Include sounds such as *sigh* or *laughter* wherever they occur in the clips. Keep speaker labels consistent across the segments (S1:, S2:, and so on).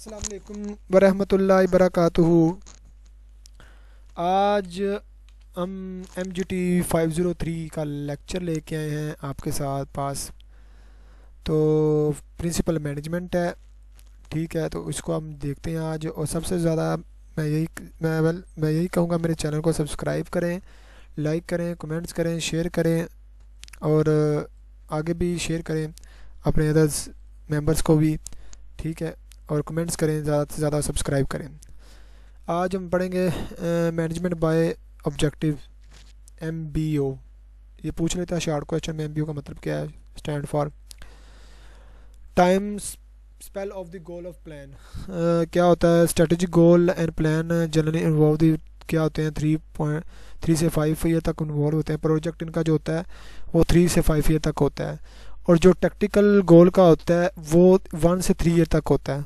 S1: अस्सलाम वरहमतुल्लाहि वबरकातुहू आज हम M G T five zero three का लेक्चर लेके आए हैं आपके साथ पास। तो प्रिंसिपल मैनेजमेंट है, ठीक है तो इसको हम देखते हैं आज। और सबसे ज़्यादा मैं यही, मैं वेल मैं यही कहूँगा, मेरे चैनल को सब्सक्राइब करें लाइक करें कमेंट्स करें शेयर करें, और आगे भी शेयर करें अपने अदर्स मेंबर्स को भी, ठीक है। और कमेंट्स करें, ज़्यादा से ज़्यादा सब्सक्राइब करें। आज हम पढ़ेंगे management by objective M B O ये पूछ लेता है शार्ट क्वेश्चन में एम बी ओ का मतलब क्या है stand for time spell of the goal of plan क्या होता है strategic goal and plan generally involve the क्या होते हैं थ्री पॉइंट थ्री से फाइव ईयर तक इन्वॉल्व होते हैं। प्रोजेक्ट इनका जो होता है, वो थ्री से फाइव ईयर तक होता है। और जो टेक्टिकल गोल का होता है, वो वन से थ्री ईयर तक होता है।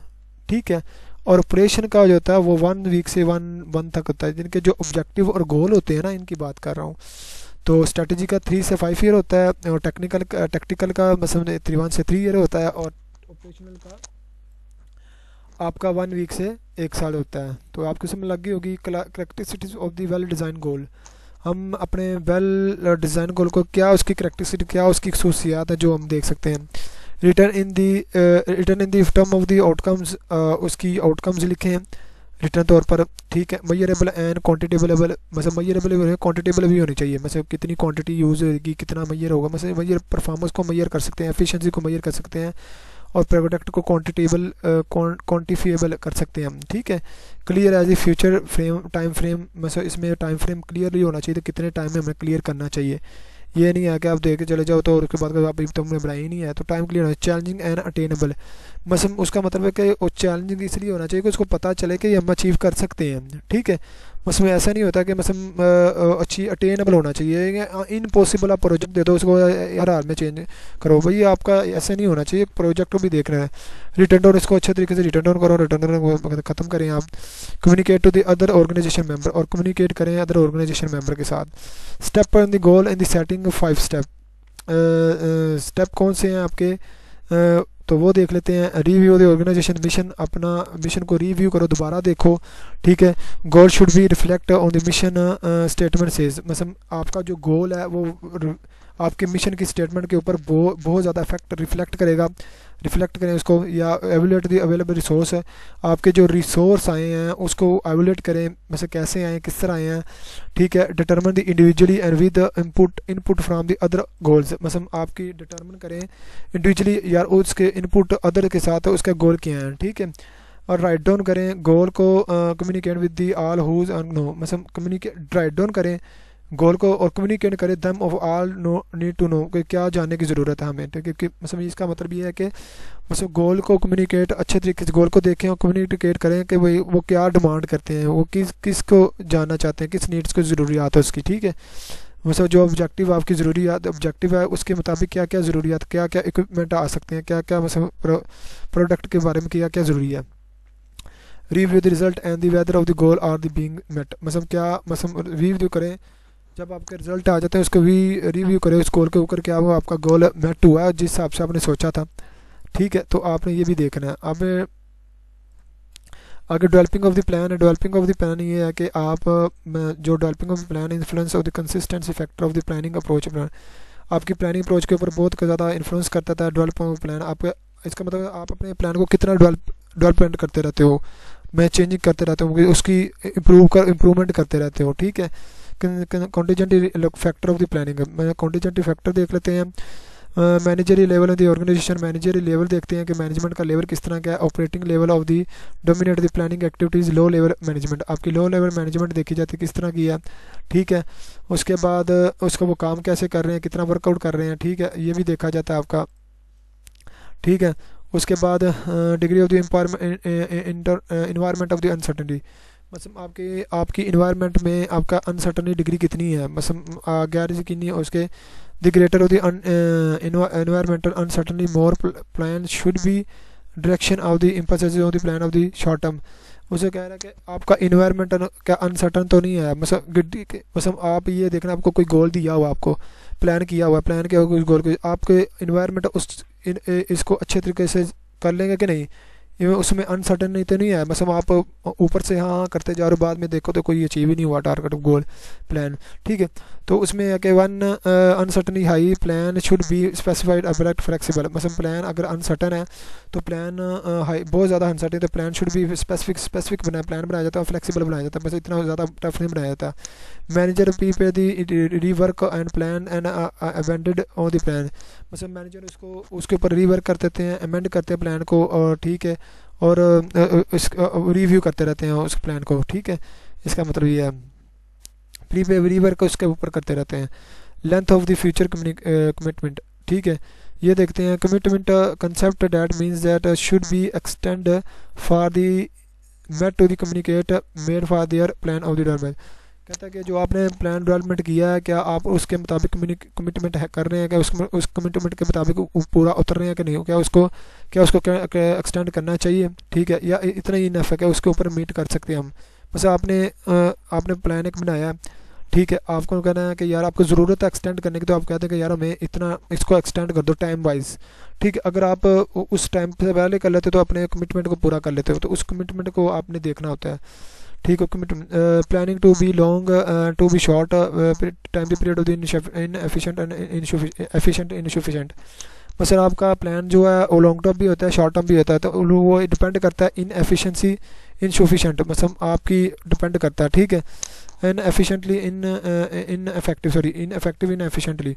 S1: ठीक है। और ऑपरेशन का जो होता है, वो वन वीक से वन वन तक होता है। जिनके जो ऑब्जेक्टिव और गोल होते हैं ना, इनकी बात कर रहा हूँ। तो स्ट्रेटजी का थ्री से फाइव ईयर होता है और टेक्निकल टेक्टिकल का मतलब थ्री वन से थ्री ईयर होता है और ऑपरेशनल का आपका वन वीक से एक साल होता है। तो आपको समझ लग गई होगी characteristics of the well design goal हम अपने वेल डिज़ाइन गोल को क्या उसकी करेक्टरिस्टिक क्या उसकी खसूसियात है, जो हम देख सकते हैं। Written in the written in the term of the outcomes उसकी आउटकम्स लिखे हैं। रिटर्न तौर पर ठीक है। मैयरेबल एंड क्वान्टिटेबल मतलब मैयरेबल क्वान्टिटेबल भी होनी चाहिए। मतलब कितनी क्वांटिटी यूज़ होगी, कितना मैयर होगा। मतलब मैयर परफॉर्मेंस को मैयर कर सकते हैं एफिशिएंसी को मैयर कर सकते हैं और प्रोडक्ट को क्वान्टिटेबल क्वान्टिफिएबल कर सकते हैं हम। ठीक है? Clear as a future frame time frame मतलब इसमें टाइम फ्रेम क्लियरली होना चाहिए। तो कितने टाइम में हमें क्लियर करना चाहिए? ये नहीं है कि आप देख के चले जाओ तो और उसके बाद आप तुमने बनाई ही नहीं है तो टाइम क्लियर होना चैलेंजिंग एंड अटेनेबल मतलब उसका मतलब है कि वो चैलेंजिंग इसलिए होना चाहिए कि उसको पता चले कि हम अचीव कर सकते हैं, ठीक है? उसमें ऐसा नहीं होता कि मतलब अच्छी अटेनेबल होना चाहिए। इनपॉसिबल आप प्रोजेक्ट दे दो, उसको हर हाल में चेंज करो। भाई आपका ऐसा नहीं होना चाहिए। प्रोजेक्ट को भी देख रहे हैं। रिटर्न डाउन इसको अच्छे तरीके से रिटर्न डाउन करो रिटर्न डाउन ख़त्म करें आप। Communicate to the other organization member और कम्युनिकेट करें अदर ऑर्गेनाइजेशन मेंबर के साथ। Step in the goal in the setting five step step कौन से हैं आपके? तो वो देख लेते हैं। रिव्यू द ऑर्गेनाइजेशन मिशन अपना मिशन को रिव्यू करो, दोबारा देखो। ठीक है? Goal should be reflect on the mission statement says मतलब आपका जो गोल है, वो आपके मिशन की स्टेटमेंट के ऊपर बहुत ज़्यादा इफ़ेक्ट रिफ्लेक्ट करेगा। रिफ्लेक्ट करें उसको या एवोलेट दी अवेलेबल रिसोर्स है। आपके जो रिसोर्स आए हैं, उसको एवोलेट करें, वैसे कैसे आए किस तरह आए हैं। ठीक है determine the individually and with input input from the other goals मतलब आपकी डिटर्मन करें इंडिविजुअली यार उसके इनपुट अदर के साथ उसके गोल क्या हैं, ठीक है? और राइट डाउन करें गोल को communicate with the all whose know मतलब कम्युनिकेट राइट डाउन करें गोल को और कम्युनिकेट करें, them of all know need to know कि क्या जानने की ज़रूरत है हमें। ठीक है क्योंकि मतलब इसका मतलब ये है कि मतलब गोल को कम्युनिकेट अच्छे तरीके से, गोल को देखें और कम्युनिकेट करें कि भाई वो क्या डिमांड करते हैं, वो किस किस को जानना चाहते हैं, किस नीड्स को ज़रूरियात है उसकी, ठीक है? मतलब जो ऑब्जेक्टिव आपकी ज़रूरियात ऑब्जेक्टिव है, उसके मुताबिक क्या क्या ज़रूरियात क्या क्या इक्विपमेंट आ सकते हैं क्या क्या मतलब प्रोडक्ट के बारे में क्या क्या ज़रूरी है। Review the result and the whether of the goal are the being met मतलब क्या मतलब रिव्यू करें जब आपके रिज़ल्ट आ जाते हैं, उसको भी रिव्यू करें गोल के ऊपर क्या वो आपका गोल मेट हुआ है, जिस हिसाब से आपने सोचा था। ठीक है तो आपने ये भी देखना है। अब अगर डेवलपिंग ऑफ़ द प्लान है डेवलपिंग ऑफ़ द प्लान ये है कि आप जो developing of plan influence of the consistency factor of the planning approach plan आपकी प्लानिंग अप्रोच के ऊपर बहुत ज़्यादा इन्फ्लुएंस करता था डेवलपिंग ऑफ़ प्लान आपका इसका मतलब आप अपने प्लान को कितना डेवलप डेवलपमेंट करते रहते हो मैं चेंजिंग करते रहते हो, उसकी इम्प्रूव कर इम्प्रूवमेंट करते रहते हो। ठीक है? Contingency factor of the planning contingency factor देख लेते हैं। Managerial level of the organization managerial level देखते हैं कि मैनेजमेंट का लेवल किस तरह का है। Operating level of the dominate the planning activities low level management आपकी लो लेवल मैनेजमेंट देखी जाती है किस तरह की है। ठीक है? उसके बाद उसका वो काम कैसे कर रहे हैं, कितना वर्कआउट कर रहे हैं, ठीक है? ये भी देखा जाता है आपका। ठीक है? उसके बाद degree of the environment of the uncertainty मतलब आपके आपकी इन्वायरमेंट में आपका अनसर्टनी डिग्री कितनी है? मतलब गैर यकीनी उसके the greater of the environmental uncertainly more plan should be direction of the impulse of the plan of the short term उसे कह रहा है कि आपका इन्वायरमेंट क्या अनसर्टन तो नहीं है? मतलब मतलब आप ये देखना आपको कोई गोल दिया हुआ आपको? प्लान किया हुआ प्लान किया हुआ गोल को आपके इन्वायरमेंट उस इन, इसको अच्छे तरीके से कर लेंगे कि नहीं? उसमें अनसर्टन तो नहीं है। मतलब आप ऊपर से हाँ हाँ करते जा रहे हो, बाद में देखो तो कोई अचीव ही नहीं हुआ टारगेट गोल प्लान ठीक है? तो उसमें है कि one uncertain high plan should be specified abstract flexible मतलब प्लान अगर अनसर्टन है तो प्लान हाई बहुत ज़्यादा अनसर्टन तो plan should be specific specific बनाया। प्लान बनाया जाता है फ्लेक्सिबल बनाया जाता है। मतलब इतना ज़्यादा टफ नहीं बनाया जाता। Manager P pay the rework and plan and amended on the plan मतलब मैनेजर उसको, उसके ऊपर रीवर्क कर देते हैं अमेंड करते हैं प्लान को और ठीक है। और इस रिव्यू करते रहते हैं उस प्लान को, ठीक है? इसका मतलब ये है प्री पे को उसके ऊपर करते रहते हैं। Length of the future commitment ठीक है? ये देखते हैं commitment concept that means that should be extend for that met to communicate communicate made for their plan of the development कहता है कि जो आपने प्लान डेवलपमेंट किया है, क्या आप उसके मुताबिक कमिटमेंट कर रहे हैं? क्या उस उस कमिटमेंट के मुताबिक पूरा उतर रहे हैं कि नहीं? हो क्या उसको क्या उसको एक्सटेंड करना चाहिए? ठीक है, या इतना ही इनफ है कि उसके ऊपर मीट कर सकते हैं हम। बस आपने आपने प्लान एक बनाया ठीक है, आपको कहना है कि यार आपको ज़रूरत है एक्सटेंड करने की तो आप कहते हैं कि यार हमें इतना, इसको एक्सटेंड कर दो टाइम वाइज ठीक है अगर आप उस टाइम से पहले कर लेते तो अपने कमिटमेंट को पूरा कर लेते हो तो उस कमिटमेंट को आपने देखना होता है। ठीक है planning to be long to be short time period of the inefficient and efficient insufficient मसलन आपका प्लान जो है, वो लॉन्ग टर्म भी होता है शॉर्ट टर्म भी होता है तो वो डिपेंड करता है इन एफिशिएंसी इनसफिशिएंट मतलब आपकी डिपेंड करता है, ठीक है? Inefficiently in ineffective sorry ineffective inefficiently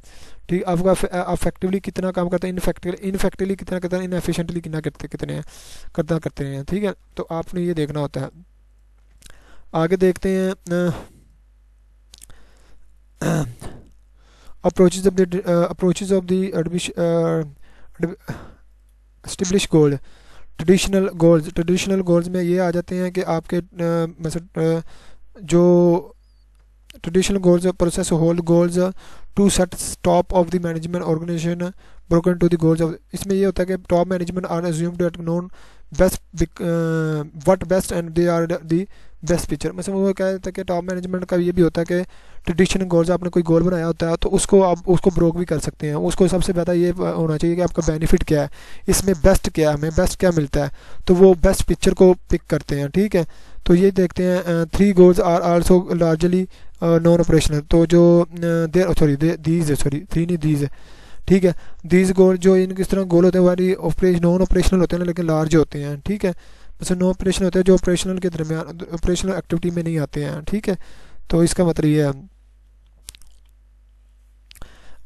S1: ठीक आपका अफेक्टिवली कितना काम करता है इन इनफेक्टिवली कितना करता है इन एफिशिएंटली कितना करते, कितने करता, करते हैं, ठीक है? तो आपने ये देखना होता है। आगे देखते हैं approaches of the approaches of the establish goal traditional goals traditional goals में ये आ जाते हैं कि आपके मतलब जो traditional goals process hold goals to set top of the management organization broken to the goals of इसमें ये होता है कि top management are assumed at known best what best and they are the best picture मतलब वो क्या होता है कि टॉप मैनेजमेंट का ये भी होता है कि ट्रेडिशनल गोल्स आपने कोई गोल बनाया होता है तो उसको आप, उसको ब्रोक भी कर सकते हैं। उसको सबसे ज़्यादा ये होना चाहिए कि आपका बेनिफिट क्या है। इसमें बेस्ट क्या है, हमें बेस्ट क्या मिलता है? तो वो बेस्ट पिक्चर को पिक करते हैं, ठीक है? तो ये देखते हैं three goals are also largely non operational तो जो देर सॉरी दीज है सॉरी थ्री नहीं दीज है। ठीक है? दीज गोल जो इन किस तरह गोल होते हैं हमारी ऑपरेशन नॉन ऑपरेशनल होते हैं, लेकिन लार्ज होते हैं, ठीक है? वैसे नो ऑपरेशन होते हैं, जो ऑपरेशनल के दरमियान ऑपरेशनल एक्टिविटी में नहीं आते हैं, ठीक है? तो इसका मतलब ये है।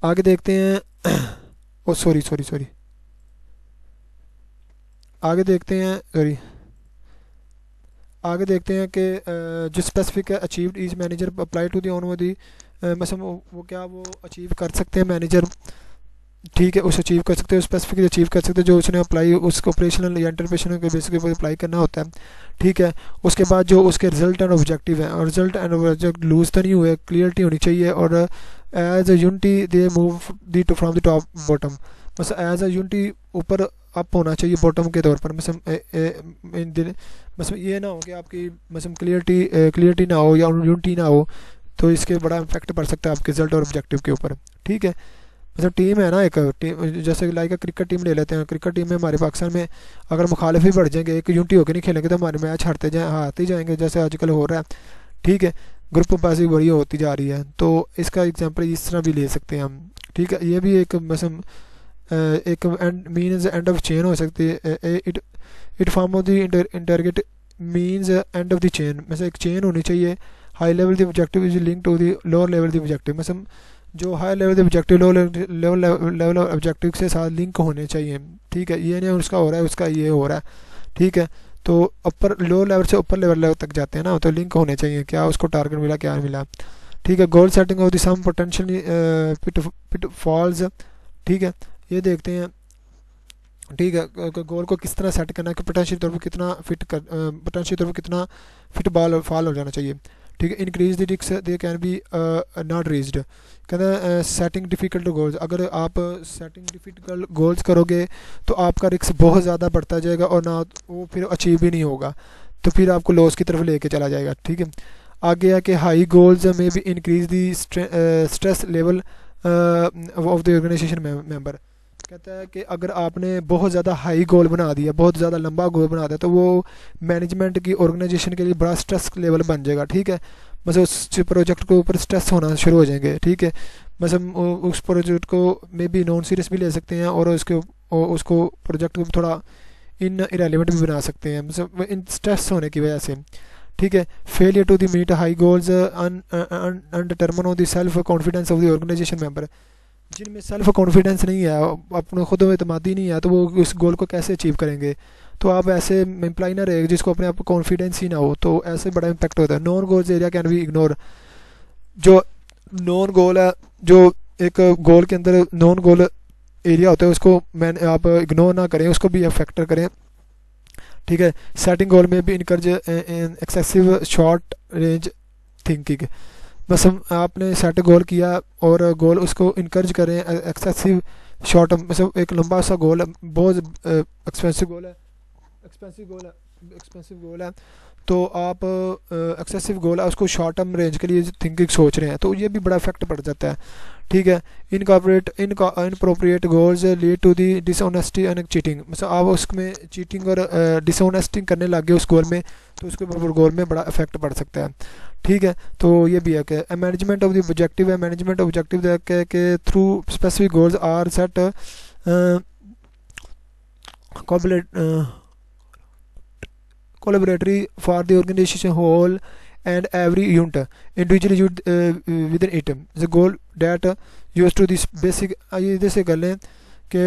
S1: आगे देखते हैं। *coughs* ओ सॉरी सॉरी सॉरी आगे देखते हैं सॉरी आगे देखते हैं कि जो स्पेसिफिक है achieved is manager apply to the on वो दी मतलब वो क्या वो अचीव कर सकते हैं मैनेजर ठीक है, उस अचीव कर सकते हो स्पेसिफिक अचीव कर सकते हो, जो उसने अप्लाई उसको ऑपरेशनल या इंटरप्रेशनल के बेसिस पे अप्लाई करना होता है। ठीक है, उसके बाद जो उसके रिज़ल्ट एंड ऑब्जेक्टिव है, और रिज़ल्ट एंड ऑब्जेक्ट लूज तो नहीं हुए क्लियरिटी होनी चाहिए, और as a unity they move the from the top bottom बस एज अ यूनिटी ऊपर अप होना चाहिए बॉटम के तौर पर। मतलब मतलब ये ना हो कि आपकी मतलब क्लियरिटी क्लियरिटी ना हो या यूनिटी ना हो तो इसके बड़ा इफ़ेक्ट पड़ सकता है आपके रिज़ल्ट और ऑब्जेक्टिव के ऊपर। ठीक है मतलब टीम है ना एक टीम जैसे लाइक क्रिकेट टीम ले लेते हैं। क्रिकेट टीम में हमारे पाकिस्तान में अगर मुखालिफ ही बढ़ जाएँगे, एक यूनिटी होकर नहीं खेलेंगे तो हमारे मैच हारते जाए, हारते ही जाएँगे, जैसे आजकल हो रहा है। ठीक है ग्रुप बड़ी होती जा रही है। तो इसका एग्ज़ाम्पल इस तरह भी ले सकते हैं हम। ठीक है, ये भी एक मसम एक end mean end of chain हो सकती है। It it form of the integrate means end of the chain मतलब एक चेन होनी चाहिए। High level the objective is link to the lower level the objective मतलब जो high level objective low level level objective के साथ link होने चाहिए। ठीक है? ये नहीं उसका हो रहा है, उसका ये हो रहा है। ठीक है? तो अपर लो लेवल से ऊपर लेवल तक जाते हैं ना तो लिंक होने चाहिए। क्या उसको टारगेट मिला, क्या मिला? ठीक है? Goal setting of the some potential pitfalls ठीक है? ये देखते हैं। ठीक है? गोल को किस तरह सेट करना है कि पोटेंशियल तौर पर कितना फिट कर पोटेंशियल तौर पर कितना फिट बॉल फॉल हो जाना चाहिए। ठीक है इंक्रीज द रिक्स they can be not reached कहते सेटिंग डिफ़िकल्ट गोल्स अगर आप सेटिंग डिफ़िकल्ट गोल्स करोगे तो आपका रिक्स बहुत ज़्यादा बढ़ता जाएगा और ना वो फिर अचीव भी नहीं होगा। तो फिर आपको लॉस की तरफ़ लेके चला जाएगा, ठीक है? आगे है कि हाई गोल्स में भी increase the stress level of the organization member कहता है कि अगर आपने बहुत ज़्यादा हाई गोल बना दिया बहुत ज़्यादा लंबा गोल बना दिया तो वो मैनेजमेंट की ऑर्गेनाइजेशन के लिए बड़ा स्ट्रेस लेवल बन जाएगा, ठीक है? मतलब उस प्रोजेक्ट के ऊपर स्ट्रेस होना शुरू हो जाएँगे, ठीक है? मतलब उस प्रोजेक्ट को मे बी नॉन सीरियस भी ले सकते हैं और उसके उसको प्रोजेक्ट को थोड़ा इन इरेलीवेंट भी बना सकते हैं मतलब इन स्ट्रेस होने की वजह से, ठीक है? Failure to the meet high goals undermine on the self confidence of the organization member जिनमें सेल्फ कॉन्फिडेंस नहीं है अपने खुद में अतमादी नहीं है तो वो उस गोल को कैसे अचीव करेंगे? तो आप ऐसे एम्प्लाई ना रहे जिसको अपने आप कॉन्फिडेंस ही ना हो तो ऐसे बड़ा इम्पैक्ट होता है। Non goals area can be ignore जो नॉन गोल है, जो एक गोल के अंदर नॉन गोल एरिया होता है, उसको मैन आप इग्नोर ना करें, उसको भी फैक्टर करें। ठीक है? सेटिंग गोल में भी encourage excessive short range thinking बस हम, आपने सेट गोल किया और गोल उसको इनक्रेज करें एक्सेसिव शॉर्ट मतलब एक लंबा सा गोल है बहुत एक्सपेंसिव गोल है एक्सपेंसिव गोल है एक्सपेंसिव गोल है। तो आप एक्सेसिव गोल है, उसको शॉर्ट टर्म रेंज के लिए थिंकिंग सोच रहे हैं तो ये भी बड़ा इफ़ेक्ट पड़ जाता है। ठीक है? Incorporate in inappropriate goals lead to the dishonesty and cheating मतलब आप उसमें चीटिंग और डिसऑनेस्टिंग करने लगे उस गोल में तो उसके गोल में बड़ा इफ़ेक्ट पड़ सकता है। ठीक है? तो ये भी है। कि मैनेजमेंट ऑफ़ द ऑब्जेक्टिव है मैनेजमेंट ऑब्जेक्टिव के through specific goals are set collaboratory for the organization whole and every unit individually used uh, within it the goal that uh, used to this basic आइए इधर से कर लें कि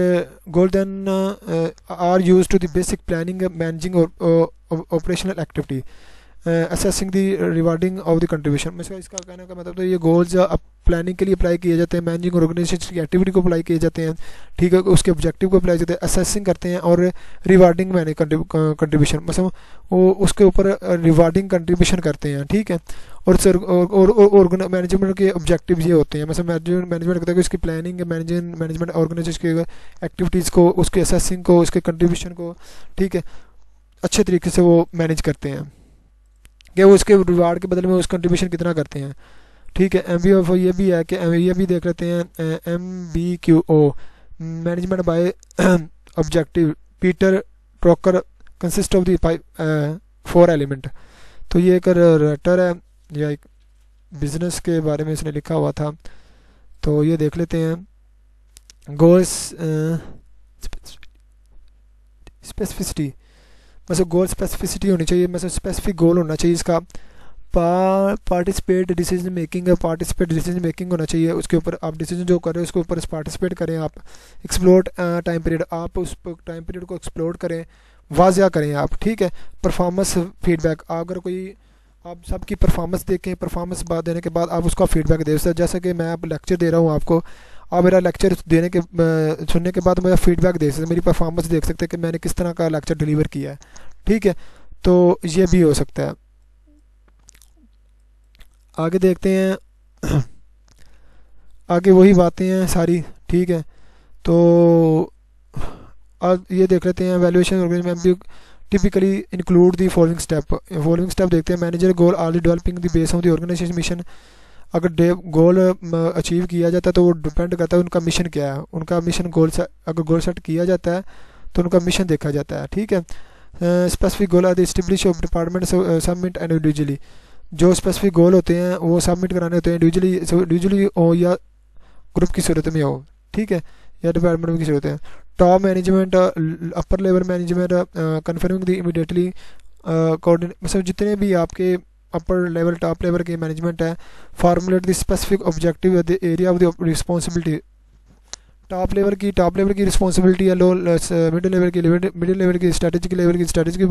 S1: goal then uh, are used to the basic planning managing or uh, operational activity Assessing the rewarding of the contribution मैं इसका कहने का मतलब तो ये गोल्स प्लानिंग के लिए अप्लाई किए जाते हैं मैनेजिंग ऑर्गेनाइजेशन की एक्टिविटी को अप्लाई किए जाते हैं, ठीक है, उसके ऑब्जेक्टिव को अप्लाई करते हैं असेसिंग करते हैं और रिवार्डिंग मैंने कंट्रीब्यूशन मतलब वो, उसके ऊपर रिवार्डिंग कंट्रीब्यूशन करते हैं, ठीक है? और सर और मैनेजमेंट के ऑब्जेक्टिव ये होते हैं। मतलब मैनेजमेंट मैनेजमेंट करता है कि उसकी प्लानिंग मैनेजमेंट मैनेजमेंट ऑर्गेनाइजेशन की एक्टिविटीज़ को, उसके असेसिंग को, उसके कंट्रीब्यूशन को, ठीक है, अच्छे तरीके से वो मैनेज करते हैं। कि वो उसके रिवार्ड के बदले में उस कंट्रीब्यूशन कितना करते हैं। ठीक है एम बी एफ़ ये भी है कि, ये भी देख लेते हैं M B Q O management by objective Peter Drucker consist of the four element तो ये एक रेटर है, या एक बिज़नेस के बारे में इसने लिखा हुआ था। तो ये देख लेते हैं। गोल्स स्पेसिफिसिटी मतलब गोल स्पेसिफिसिटी होनी चाहिए मतलब स्पेसिफिक गोल होना चाहिए, इसका participate decision making participate decision making होना चाहिए, उसके ऊपर आप डिसीज़न जो कर हो उसके ऊपर पार्टिसिपेट करें आप एक्सप्लोर टाइम पीरियड आप उस टाइम पीरियड को एक्सप्लोर करें, वाजिया करें आप, ठीक है? परफॉर्मेंस फीडबैक अगर कोई आप सबकी परफॉर्मेंस देखें परफॉर्मेंस बाद देने के बाद आप उसका फीडबैक दे सकते जैसे कि मैं अब लेक्चर दे रहा हूँ आपको आप मेरा लेक्चर देने के सुनने के बाद मेरा फीडबैक दे सकते, मेरी परफॉर्मेंस देख सकते हैं कि मैंने किस तरह का लेक्चर डिलीवर किया है। ठीक है? तो ये भी हो सकता है। आगे देखते हैं। *clears throat* आगे वही बातें हैं सारी। ठीक है? तो अब ये देख लेते हैं valuation typically include the following step following step देखते हैं। Manager goal are developing the base of the organization mission अगर गोल अचीव किया जाता है तो वो डिपेंड करता है उनका मिशन क्या है। उनका मिशन गोल अगर गोल सेट किया जाता है तो उनका मिशन देखा जाता है, ठीक है? Specific goal are establish of department submit and individually जो स्पेसिफिक गोल होते हैं, वो सबमिट कराने होते हैं इंडिविजुअली इंडिविजुअली हो या ग्रुप की सूरत में हो, ठीक है? या डिपार्टमेंट की सूरत है top management upper level management confirming the immediately मतलब जितने भी आपके अपर लेवल टॉप लेवल की मैनेजमेंट है। Formulate the specific objective the area of the responsibility top level की टॉप लेवल की रिस्पॉन्सिबिलिटी है लो मिडिल लेवल की मिडिल लेवल की स्ट्रेटेजिक लेवल की स्ट्रेटेजिक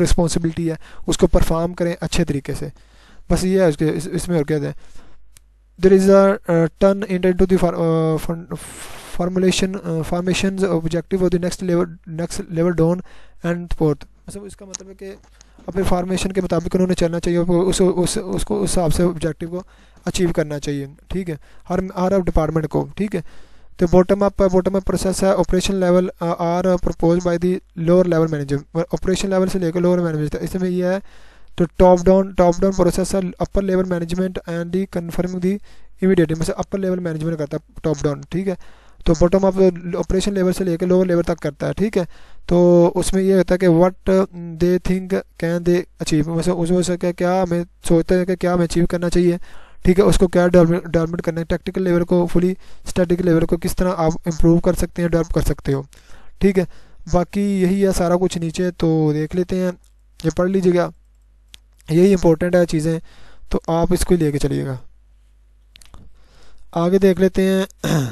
S1: रिस्पॉन्सिबिलिटी है। उसको परफॉर्म करें अच्छे तरीके से। बस ये है उसके इस, इसमें और क्या है there is a turn in to the formulation formation objective of the next level next level down and forth मतलब इसका मतलब है कि अपने फार्मेशन के मुताबिक उन्होंने चलना चाहिए उस, उस उसको उस हिसाब से ऑब्जेक्टिव को अचीव करना चाहिए। ठीक है? हर हर डिपार्टमेंट को। ठीक है? तो bottom up bottom up process है। Operation level are propose by the lower level manager operation level से लेकर लोअर मैनेजर इसमें यह है तो top down top down process है। Upper level management and the confirming the immediately मतलब upper level management करता है टॉप डाउन ठीक है? तो बॉटम अप ऑपरेशन लेवल से लेकर लोअर लेवल तक करता है। ठीक है? तो उसमें ये होता है कि what they think can they achieve मतलब उसमें से क्या क्या हमें सोचते हैं कि क्या हमें अचीव करना चाहिए? ठीक है, उसको क्या डेवलपमेंट करना है? टेक्निकल लेवल को फुली स्टैटिक लेवल को किस तरह आप इम्प्रूव कर सकते हैं डेवलप कर सकते हो? ठीक है, बाकी यही है सारा कुछ नीचे तो देख लेते हैं। ये पढ़ लीजिएगा। यही इंपॉर्टेंट है चीज़ें तो आप इसको लेके चलिएगा। आगे देख लेते हैं *clears throat*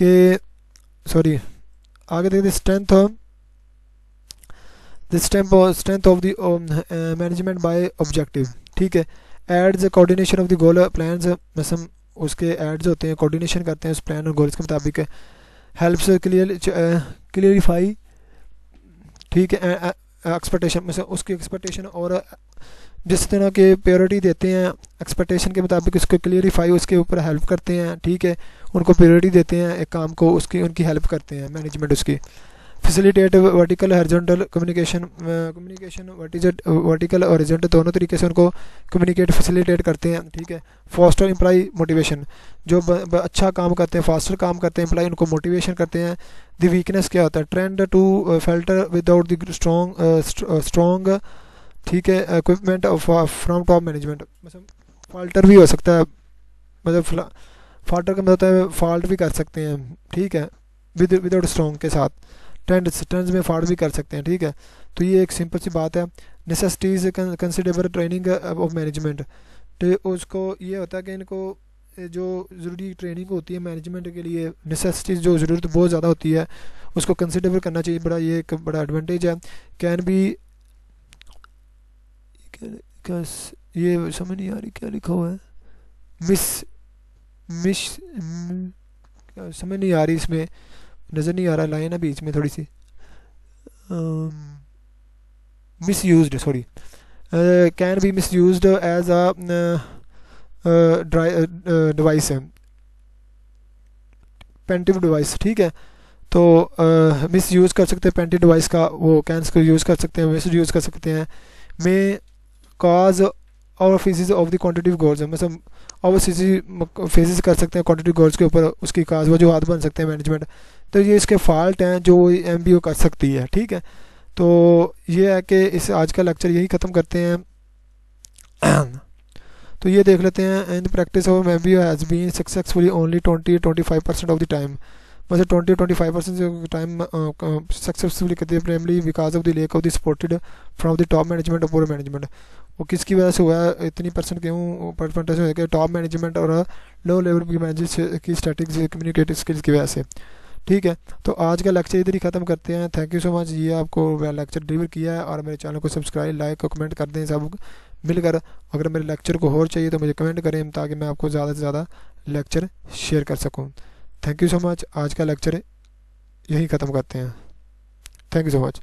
S1: कि सॉरी आगे देखते strength the strength of the management by objective ठीक है? Aids coordination of the goal plans मतलब उसके एड्स होते हैं कोऑर्डिनेशन करते हैं उस प्लान और गोल्स के मुताबिक। हेल्प्स क्लियर क्लियरिफाई ठीक है एक्सपेक्टेशन मतलब उसकी एक्सपेक्टेशन और जिस तरह के प्योरिटी देते हैं एक्सपेक्टेशन के मुताबिक उसको क्लियरिफाई उसके ऊपर हेल्प करते हैं ठीक है? उनको प्योरिटी देते हैं एक काम को उसकी उनकी हेल्प करते हैं मैनेजमेंट उसकी। Facilitate vertical horizontal communication communication vertical और हॉरिजॉन्टल दोनों तरीके से उनको कम्युनिकेट फैसिलिटेट करते हैं ठीक है? फास्टर एम्प्लॉई मोटिवेशन जो ब, ब, अच्छा काम करते हैं फास्टर काम करते हैं एम्प्लॉई उनको मोटिवेशन करते हैं। द वीकनेस क्या होता है? Trained to filter without the strong strong ठीक है इक्विपमेंट फ्रॉम टॉप मैनेजमेंट मतलब फाल्टर भी हो सकता है। मतलब फाल्टर का मतलब फॉल्ट भी कर सकते हैं। ठीक है विद विदाउट स्ट्रॉन्ग के साथ। ट्रेंड ट्रेंड्स में फॉल्ट भी कर सकते हैं, ठीक है। तो ये एक सिंपल सी बात है। Necessities considerable training of management तो उसको ये होता है कि इनको जो ज़रूरी ट्रेनिंग होती है मैनेजमेंट के लिए नेसेसिटीज़ जो ज़रूरत बहुत ज़्यादा होती है, उसको कंसिडरेबल करना चाहिए। बड़ा, ये एक बड़ा एडवांटेज है। कैन बी क्या ये समझ नहीं आ रही क्या लिखा हुआ है। मिस मिस समझ नहीं आ रही इसमें। नज़र नहीं आ रहा लाइन अभी इसमें थोड़ी सी। Misuse sorry can be misuse as a device है। पेंटिव डिवाइस ठीक है। तो मिस uh, यूज़ कर सकते हैं पेंटिव डिवाइस का वो कैंस को यूज़ कर सकते हैं मिस यूज़ कर सकते हैं। मैं cause over emphasis of the quantitative goals मतलब और फेसिस कर सकते हैं क्वान्टिटी गोल्स के ऊपर उसकी काज वजूहत बन सकते हैं मैनेजमेंट तो ये इसके फॉल्ट हैं जो एम बी ओ कर सकती है, ठीक है? तो ये है कि इस आज का लेक्चर यही ख़त्म करते हैं। तो ये देख लेते हैं in practice of M B O has been successfully only twenty twenty five percent of the time मतलब twenty twenty five percent time successfully करती है primarily because of the lack of the supported from the top management और पूरे management वो किसकी वजह से हुआ है? इतनी परसेंट क्यों परसेंटेज हो गया टॉप मैनेजमेंट और लो लेवल की मैनेजर की स्टैटिक कम्युनिकेटिव स्किल्स की वजह से। ठीक है तो आज का लेक्चर इधर ही ख़त्म करते हैं। थैंक यू सो मच ये आपको लेक्चर डिलीवर किया है और मेरे चैनल को सब्सक्राइब लाइक और कमेंट कर दें सब मिलकर। अगर मेरे लेक्चर को और चाहिए तो मुझे कमेंट करें ताकि मैं आपको ज़्यादा से ज़्यादा लेक्चर शेयर कर सकूँ। थैंक यू सो मच आज का लेक्चर यहीं ख़त्म करते हैं। Thank you so much